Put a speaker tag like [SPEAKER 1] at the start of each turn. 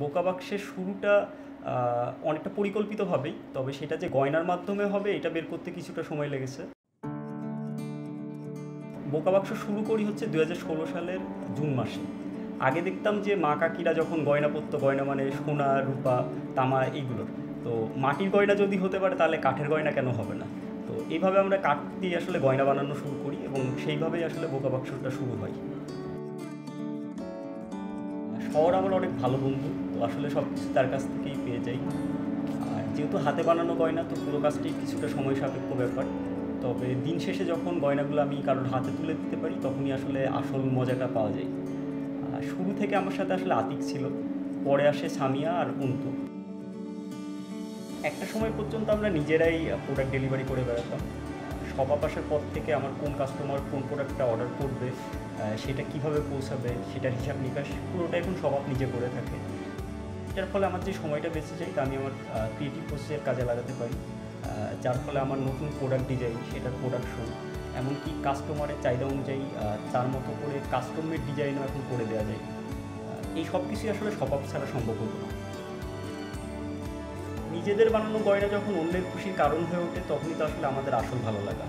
[SPEAKER 1] বোকা বাক্সের শুরুটা অনেকটা পরিকল্পিতভাবেই, তবে সেটা যে গয়নার মাধ্যমে হবে, এটা বের করতে কিছুটা সময় লেগেছে। বোকা বাক্স শুরু করি হচ্ছে দু হাজার ষোলো সালের জুন মাসে। আগে দেখতাম যে মা কাকিরা যখন গয়না পরতো গয়না মানে সোনা, রূপা, তামা এইগুলোর, তো মাটির গয়না যদি হতে পারে তাহলে কাঠের গয়না কেন হবে না? তো এইভাবে আমরা কাঠ দিয়ে আসলে গয়না বানানো শুরু করি এবং সেইভাবেই আসলে বোকা বাক্সটা শুরু হয়। শহর আমার অনেক ভালো বন্ধু, তো আসলে সব কিছু তার কাছ থেকেই পেয়ে যাই। আর যেহেতু হাতে বানানো গয়না, তো পুরো কাজটাই কিছুটা সময় সাপেক্ষ ব্যাপার। তবে দিন শেষে যখন গয়নাগুলো আমি কারোর হাতে তুলে দিতে পারি, তখনই আসলে আসল মজাটা পাওয়া যায়। শুরু থেকে আমার সাথে আসলে আতিক ছিল, পরে আসে সামিয়া আর অন্তু। একটা সময় পর্যন্ত আমরা নিজেরাই প্রোডাক্ট ডেলিভারি করে বেড়াতাম। সবাব আসার পর থেকে আমার কোন কাস্টমার কোন প্রোডাক্টটা অর্ডার করবে সেটা কীভাবে পৌঁছাবে সেটার হিসাব নিকাশ পুরোটা এখন সবাব নিজে করে থাকে। এটার ফলে আমার যে সময়টা বেঁচে যায়, তা আমি আমার ক্রিয়েটিভ প্রসেসের কাজে লাগাতে পারি। যার ফলে আমার নতুন প্রোডাক্ট ডিজাইন সেটার প্রোডাকশন এমনকি কাস্টমারের চাহিদা অনুযায়ী তার মতো করে কাস্টম মেড ডিজাইনও এখন করে দেওয়া যায়। এই সব কিছুই আসলে স্বভাব ছাড়া সম্ভব হতো না। নিজেদের বানানো গয়না যখন অন্যের খুশির কারণ হয়ে ওঠে, তখনই তো আসলে আমাদের আসল ভালো লাগা।